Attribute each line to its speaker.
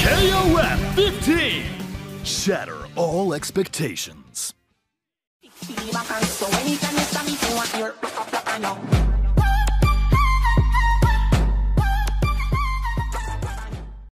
Speaker 1: KOF 15! Shatter all expectations.